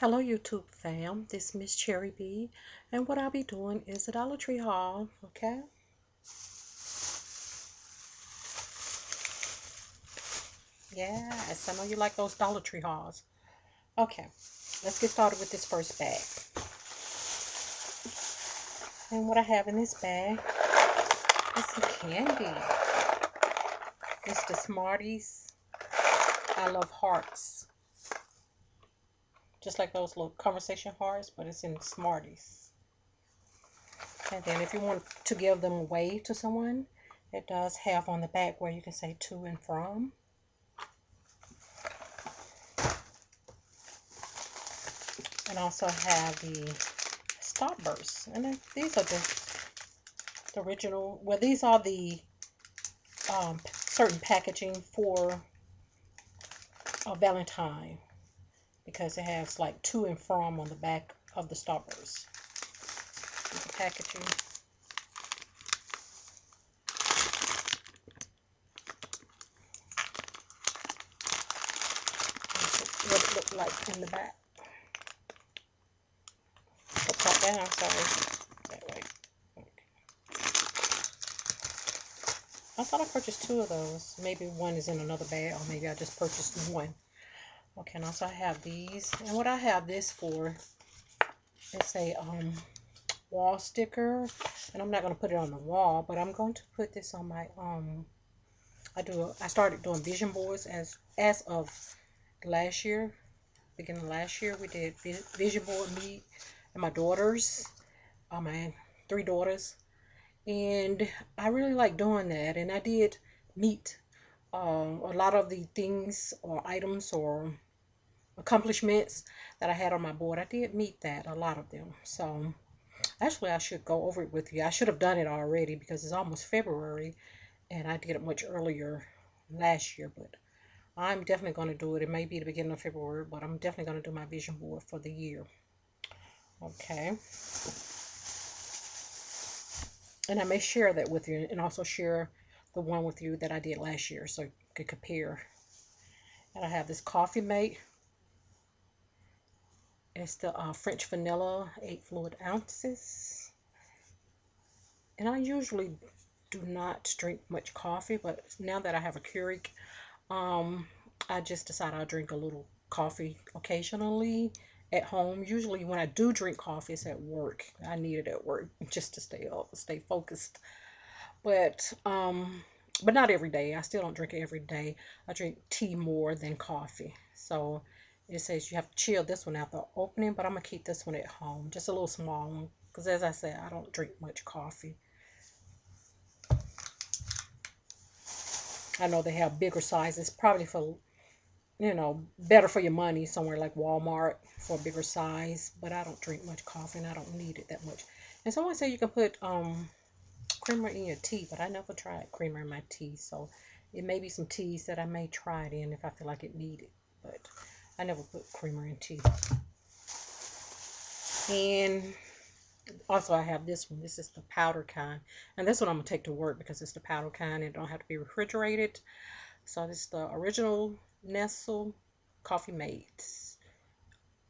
Hello YouTube fam, this is Miss Cherry B and what I'll be doing is a Dollar Tree haul, okay? Yes, I know you like those Dollar Tree hauls. Okay, let's get started with this first bag. And what I have in this bag is some candy. It's the Smarties. I love hearts just like those little conversation hearts, but it's in Smarties. And then if you want to give them away to someone, it does have on the back where you can say to and from. And also have the Starburst. And these are the, the original, well these are the um, certain packaging for a Valentine because it has like to and from on the back of the Starburst. The packaging. what it looked like in the back. Put down, sorry. That way. I thought I purchased two of those. Maybe one is in another bag, or maybe I just purchased one. Okay, now so I have these. And what I have this for is a um, wall sticker. And I'm not going to put it on the wall, but I'm going to put this on my, um, I do, I started doing vision boards as, as of last year. Beginning last year, we did vision board meet and my daughters, uh, my three daughters. And I really like doing that. And I did meet um, a lot of the things or items or accomplishments that I had on my board. I did meet that, a lot of them. So actually I should go over it with you. I should have done it already because it's almost February and I did it much earlier last year, but I'm definitely going to do it. It may be the beginning of February, but I'm definitely going to do my vision board for the year. Okay. And I may share that with you and also share the one with you that I did last year so you could compare. And I have this Coffee Mate it's the uh, French vanilla, 8 fluid ounces. And I usually do not drink much coffee, but now that I have a Keurig, um, I just decide I'll drink a little coffee occasionally at home. Usually when I do drink coffee, it's at work. I need it at work just to stay up, stay focused. But um, but not every day. I still don't drink it every day. I drink tea more than coffee. So it says you have to chill this one after opening, but I'm going to keep this one at home. Just a little small one. Because as I said, I don't drink much coffee. I know they have bigger sizes. Probably for, you know, better for your money. Somewhere like Walmart for a bigger size. But I don't drink much coffee and I don't need it that much. And someone said you can put um, creamer in your tea. But I never tried creamer in my tea. So it may be some teas that I may try it in if I feel like it needed. But I never put creamer in tea. And also I have this one. This is the powder kind. And this one I'm going to take to work because it's the powder kind. It don't have to be refrigerated. So this is the original Nestle Coffee Mates.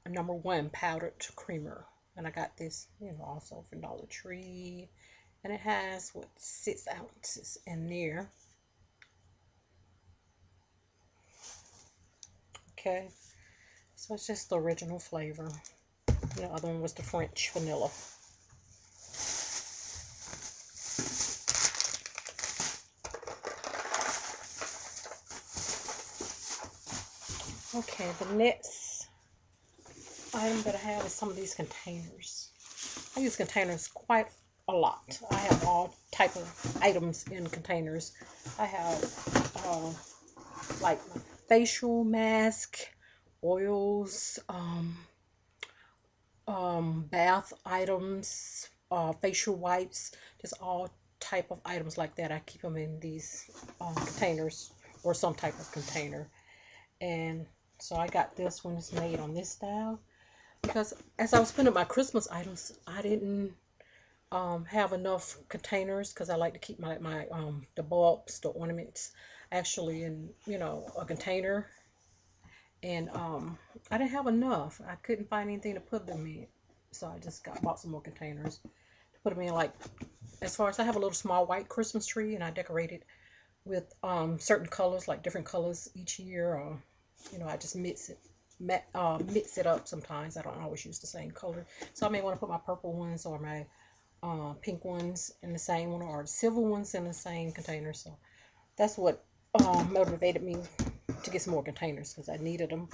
Number one powdered creamer. And I got this, you know, also from Dollar Tree. And it has, what, six ounces in there. Okay. So it's just the original flavor. The other one was the French vanilla. Okay, the next item that I have is some of these containers. I use containers quite a lot. I have all type of items in containers. I have uh, like facial mask, oils, um, um, bath items, uh, facial wipes, just all type of items like that. I keep them in these um, containers or some type of container. And so I got this one. It's made on this style because as I was putting up my Christmas items, I didn't um, have enough containers because I like to keep my my um, the bulbs, the ornaments, actually in you know a container and um, I didn't have enough. I couldn't find anything to put them in, so I just got bought some more containers to put them in. Like as far as I have a little small white Christmas tree, and I decorate it with um, certain colors, like different colors each year, or you know, I just mix it. Uh, mix it up sometimes. I don't always use the same color. So I may want to put my purple ones or my uh, pink ones in the same one or silver ones in the same container. So that's what uh, motivated me to get some more containers because I needed them.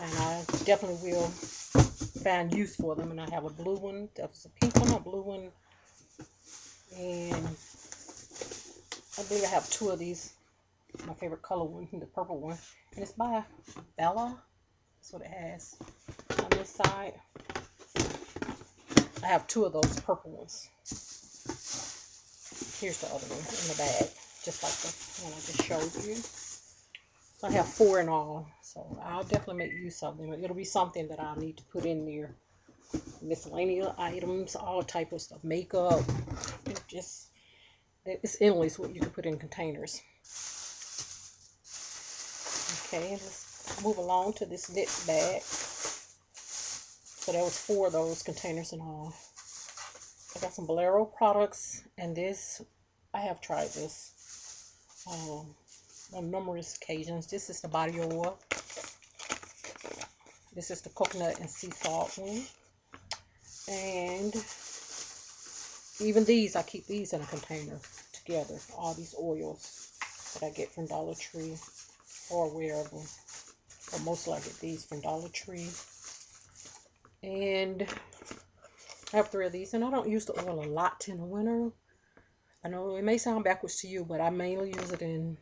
And I definitely will find use for them. And I have a blue one. That was a pink one, a blue one. And I believe I have two of these. My favorite color one, the purple one. And it's by Bella. That's what it has on this side. I have two of those purple ones. Here's the other one in the bag, just like the one I just showed you. So I have four in all. So I'll definitely make use of them. It'll be something that I'll need to put in there. Miscellaneous items, all type of stuff, makeup. It just it's endless what you can put in containers. Okay, let's move along to this next bag. So there was four of those containers in all. I got some Bolero products, and this, I have tried this um, on numerous occasions. This is the body oil. This is the coconut and sea salt one. And even these, I keep these in a container together. All these oils that I get from Dollar Tree or wherever. But mostly I get these from Dollar Tree and I have three of these and I don't use the oil a lot in the winter I know it may sound backwards to you but I mainly use it in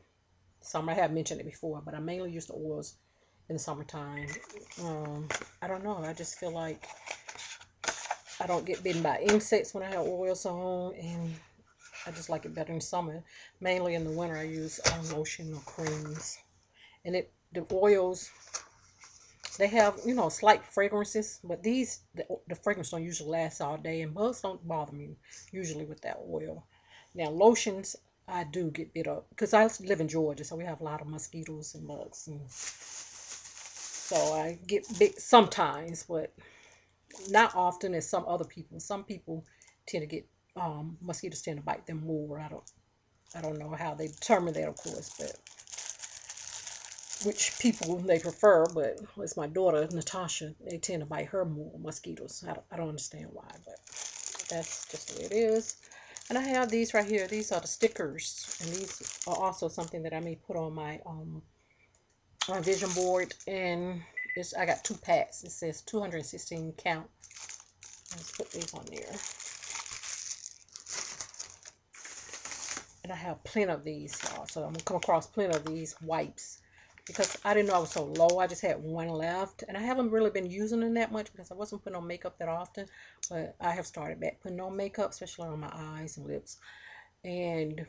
summer I have mentioned it before but I mainly use the oils in the summertime. Um, I don't know I just feel like I don't get bitten by insects when I have oils on and I just like it better in summer. Mainly in the winter I use um, lotion or creams. And it the oils they have, you know, slight fragrances, but these, the, the fragrance don't usually last all day, and bugs don't bother me usually with that oil. Now, lotions, I do get bit up because I live in Georgia, so we have a lot of mosquitoes and bugs. And so I get bit sometimes, but not often as some other people. Some people tend to get um, mosquitoes tend to bite them more. I don't I don't know how they determine that, of course, but which people they prefer, but it's my daughter, Natasha, they tend to bite her more mosquitoes. I don't, I don't understand why, but that's just the way it is. And I have these right here. These are the stickers, and these are also something that I may put on my um my vision board. And it's I got two packs. It says 216 count. Let's put these on there. And I have plenty of these, y'all. So I'm gonna come across plenty of these wipes because I didn't know I was so low. I just had one left. And I haven't really been using them that much because I wasn't putting on makeup that often. But I have started back putting on makeup, especially on my eyes and lips. And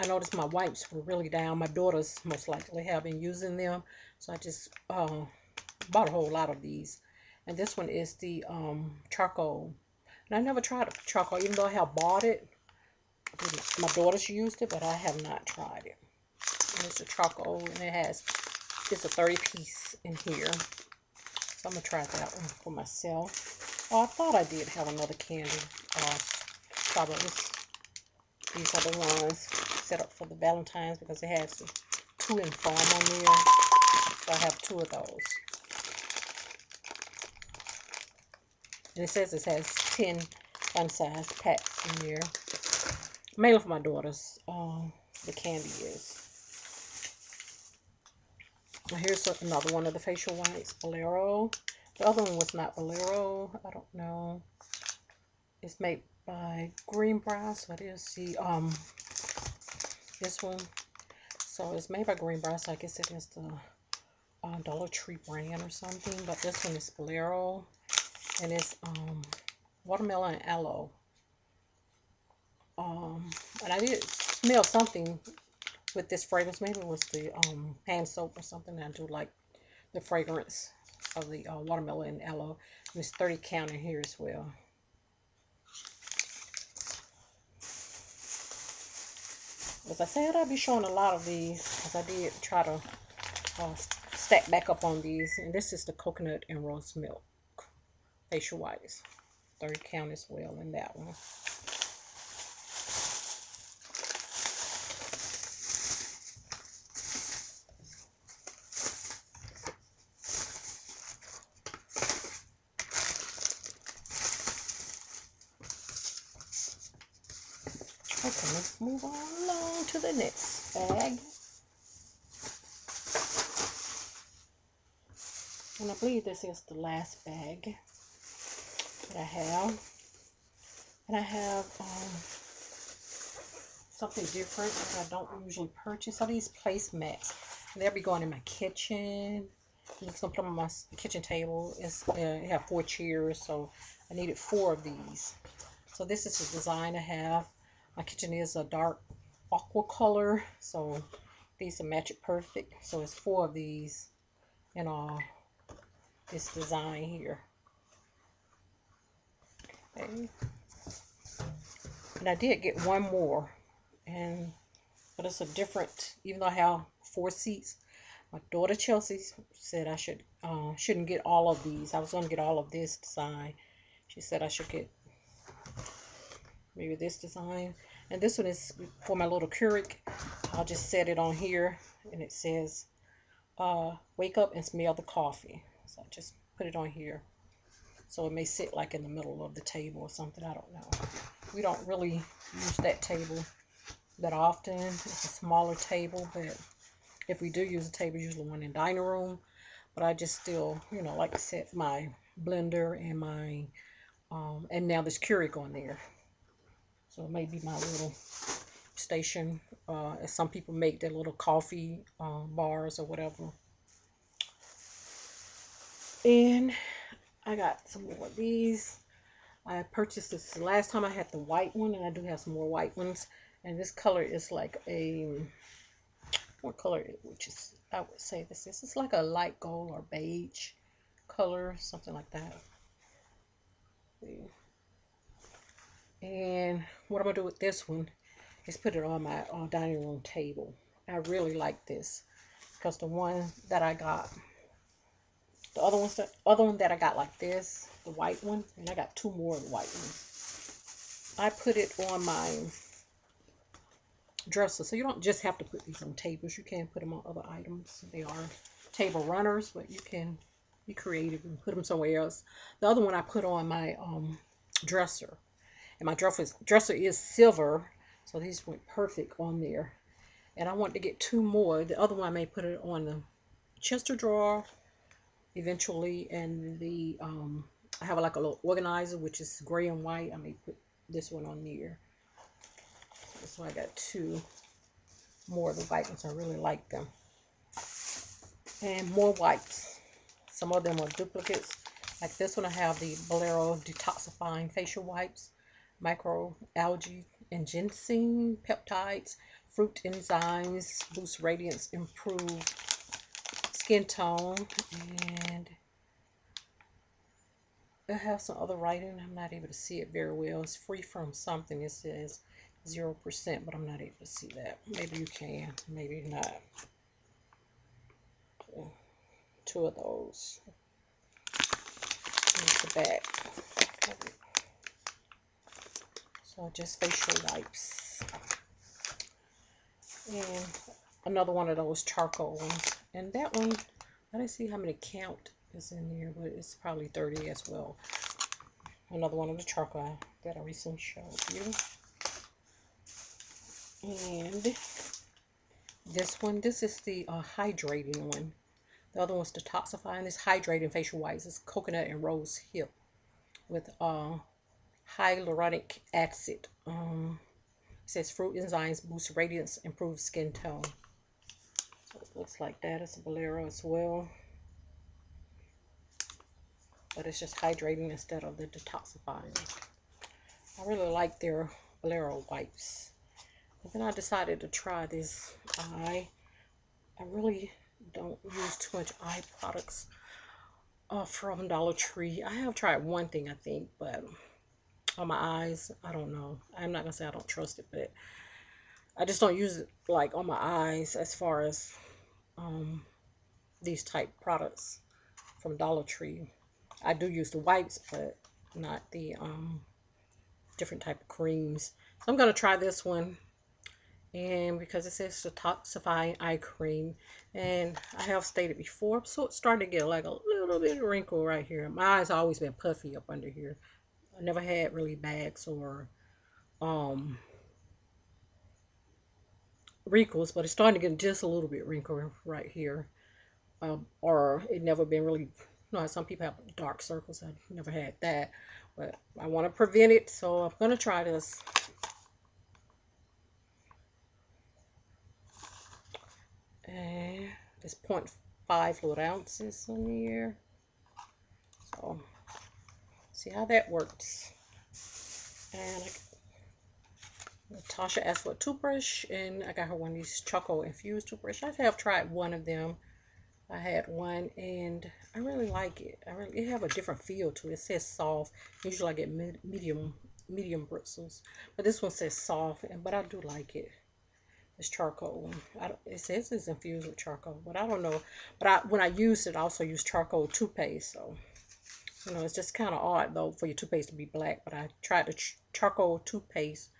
I noticed my wipes were really down. My daughters most likely have been using them. So I just uh, bought a whole lot of these. And this one is the um, charcoal. And I never tried charcoal, even though I have bought it. My daughters used it, but I have not tried it and it's a charcoal and it has it's a 30 piece in here. So I'm gonna try that one for myself. Oh I thought I did have another candy uh, strawberries these are the ones set up for the Valentine's because it has two in foam on there. So I have two of those. And it says it has 10 fun-size packs in there. Mainly for my daughters um, the candy is Here's another one of the facial wipes, Bolero. The other one was not Bolero. I don't know. It's made by Greenbrier, so it is the um this one. So it's made by Greenbrier, so I guess it is the uh, Dollar Tree brand or something. But this one is Bolero, and it's um watermelon and aloe. Um, and I did smell something with this fragrance. Maybe it was the um, hand soap or something. I do like the fragrance of the uh, watermelon and aloe. And it's 30 count in here as well. As I said, I'll be showing a lot of these because I did try to uh, stack back up on these. And this is the coconut and rose milk facial whites. 30 count as well in that one. Okay, let's move on along to the next bag. And I believe this is the last bag that I have. And I have um, something different that I don't usually purchase. Are these placemats. They'll be going in my kitchen. I'm just gonna put them on my kitchen table. It's uh, it have four chairs, so I needed four of these. So this is the design I have. My kitchen is a dark aqua color, so these will match it perfect. So it's four of these in all this design here. Okay. And I did get one more, and but it's a different. Even though I have four seats, my daughter Chelsea said I should uh, shouldn't get all of these. I was going to get all of this design. She said I should get maybe this design. And this one is for my little Keurig. I'll just set it on here, and it says, uh, "Wake up and smell the coffee." So I just put it on here. So it may sit like in the middle of the table or something. I don't know. We don't really use that table that often. It's a smaller table, but if we do use a table, usually one in dining room. But I just still, you know, like to set my blender and my, um, and now there's Keurig on there. So it may be my little station. Uh, some people make their little coffee uh, bars or whatever. And I got some more of these. I purchased this last time I had the white one, and I do have some more white ones. And this color is like a, what color, which is, I would say this is, it's like a light gold or beige color, something like that. And what I'm to do with this one is put it on my uh, dining room table. I really like this because the one that I got the other ones, the other one that I got like this, the white one, and I got two more of the white ones. I put it on my dresser. So you don't just have to put these on tables. You can put them on other items. They are table runners, but you can be creative and put them somewhere else. The other one I put on my um, dresser. And my dresser, dresser is silver, so these went perfect on there. And I want to get two more. The other one I may put it on the Chester drawer eventually and the um, I have like a little organizer which is gray and white. I may put this one on there so I got two more of the white ones I really like them. And more whites. Some of them are duplicates. Like this one I have the Bolero detoxifying facial wipes micro algae and ginseng peptides fruit enzymes boost radiance improve skin tone and I have some other writing. I'm not able to see it very well. It's free from something. It says 0%, but I'm not able to see that. Maybe you can, maybe not. Two of those. The back. So just facial wipes. And another one of those charcoal ones. And that one, I didn't see how many count is in there, but it's probably 30 as well. Another one of the charcoal that I recently showed you. And this one, this is the uh, hydrating one. The other one's detoxifying. This hydrating facial wipes is coconut and rose hip with uh, hyaluronic acid. Um, says fruit enzymes boost radiance, improve skin tone. It looks like that. It's a Bolero as well. But it's just hydrating instead of the detoxifying. I really like their Bolero wipes. Then I decided to try this eye. I really don't use too much eye products uh, from Dollar Tree. I have tried one thing, I think, but on my eyes, I don't know. I'm not going to say I don't trust it, but I just don't use it like on my eyes as far as um, these type products from Dollar Tree. I do use the wipes, but not the um, different type of creams. So I'm going to try this one. And because it says detoxifying eye cream, and I have stated before, so it's starting to get like a little bit of wrinkle right here. My eyes always been puffy up under here. I never had really bags or um, wrinkles, but it's starting to get just a little bit wrinkle right here. Um, or it never been really, you know, some people have dark circles. I've never had that, but I want to prevent it, so I'm going to try this. And it's 0.5 fluid ounces in here. So, see how that works. And I Tasha asked for a toothbrush, and I got her one of these charcoal infused toothbrush. I have tried one of them. I had one, and I really like it. I really it have a different feel to it. It says soft. Usually I get medium medium bristles, but this one says soft, and but I do like it. It's charcoal. it says it's infused with charcoal, but I don't know. But I, when I used it, I also used charcoal toothpaste. So, you know, it's just kind of odd, though, for your toothpaste to be black. But I tried the ch charcoal toothpaste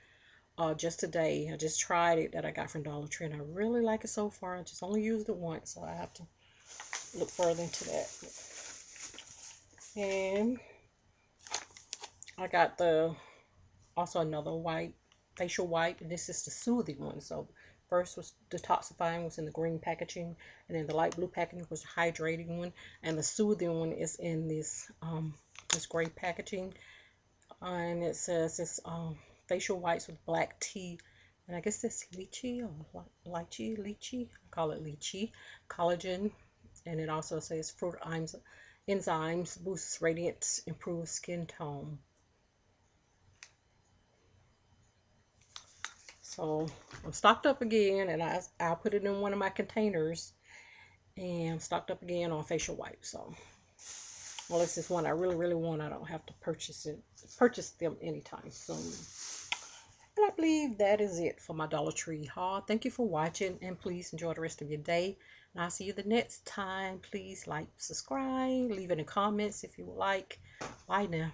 uh, just today. I just tried it that I got from Dollar Tree, and I really like it so far. I just only used it once, so I have to look further into that. And I got the also another white facial wipe, and this is the soothing one. So first was detoxifying was in the green packaging, and then the light blue packaging was the hydrating one, and the soothing one is in this um this gray packaging, and it says it's um facial whites with black tea. And I guess this lychee or lychee, lychee, I call it lychee, collagen. And it also says fruit enzymes, enzymes boosts radiance, improves skin tone. So I'm stocked up again, and I, I'll put it in one of my containers. And I'm stocked up again on facial wipes. So unless it's one I really, really want, I don't have to purchase it, purchase them anytime soon. I believe that is it for my Dollar Tree haul. Thank you for watching and please enjoy the rest of your day. And I'll see you the next time. Please like, subscribe, leave any comments if you would like. Bye now.